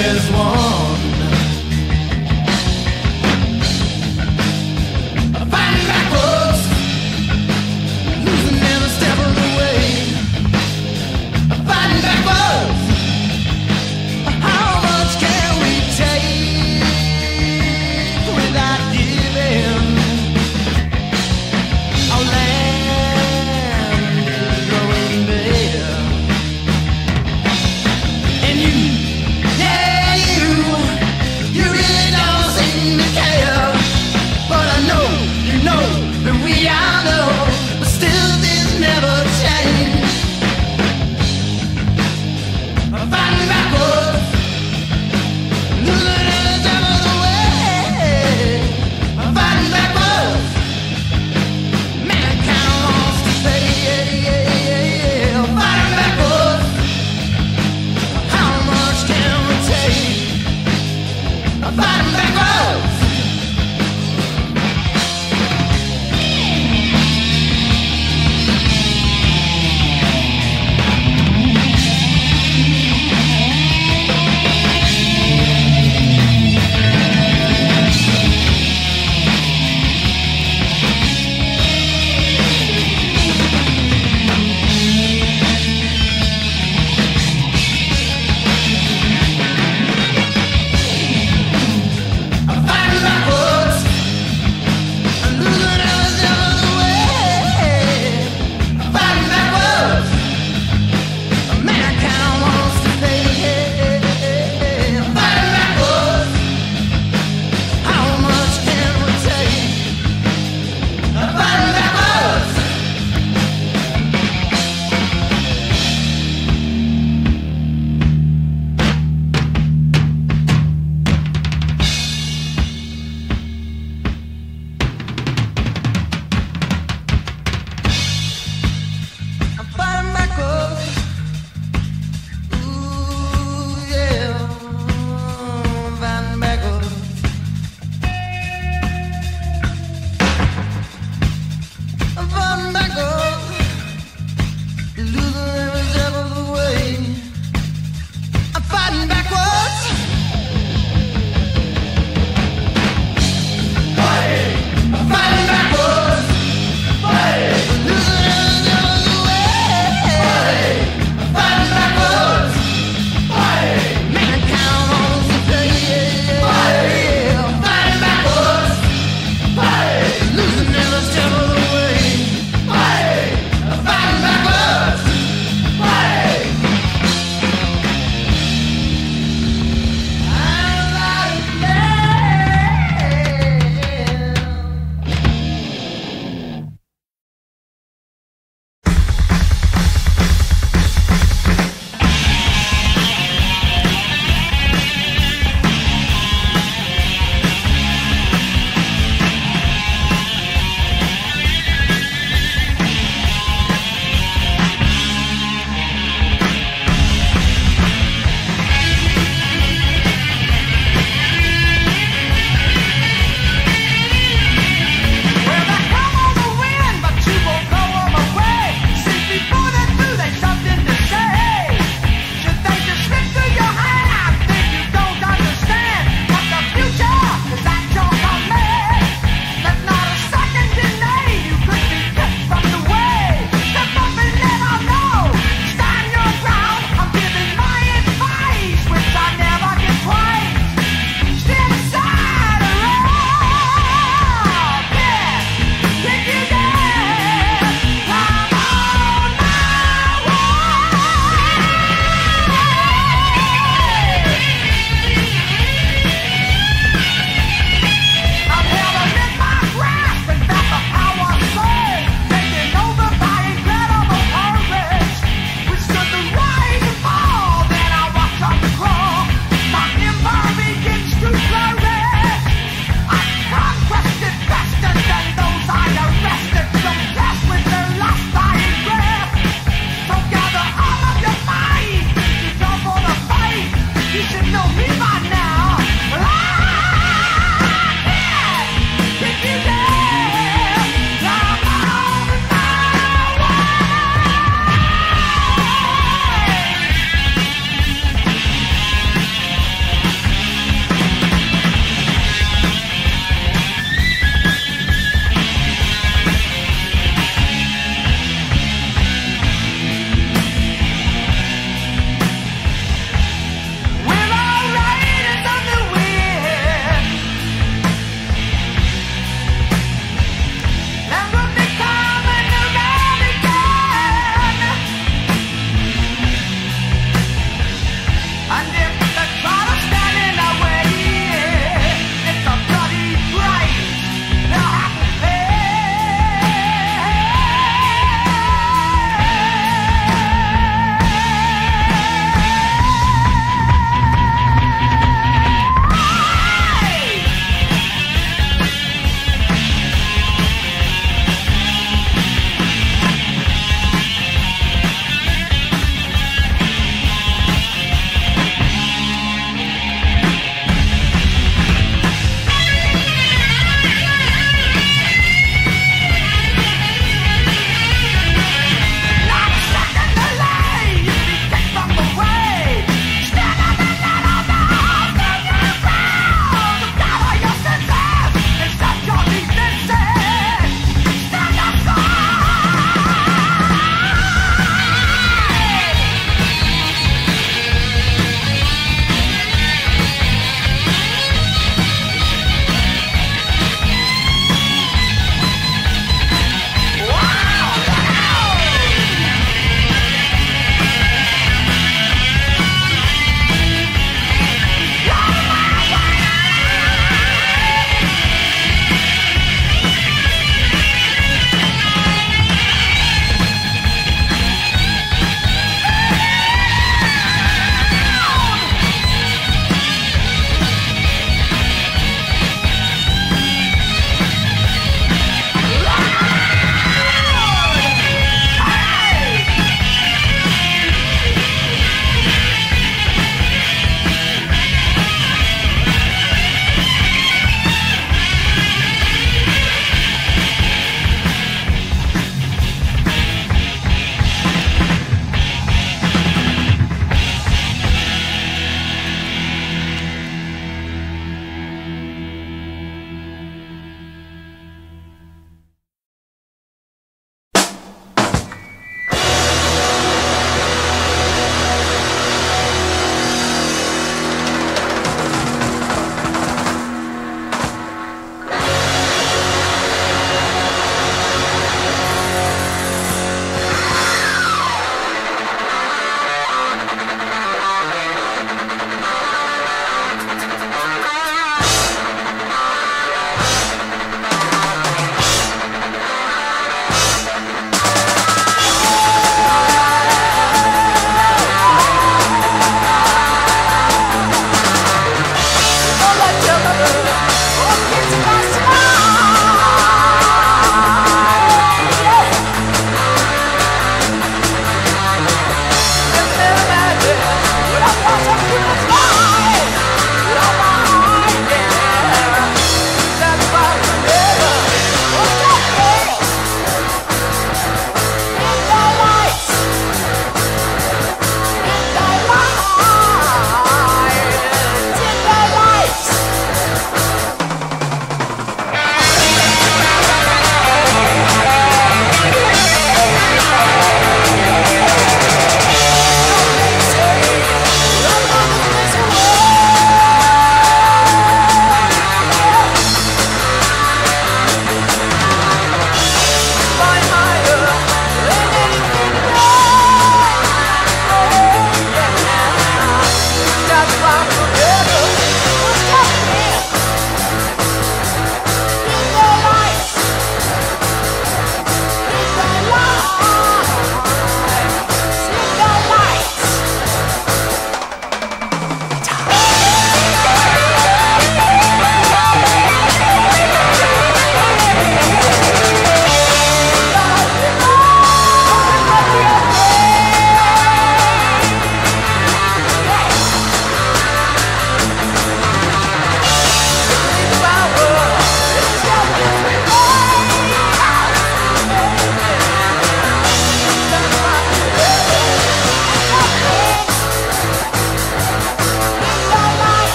is one.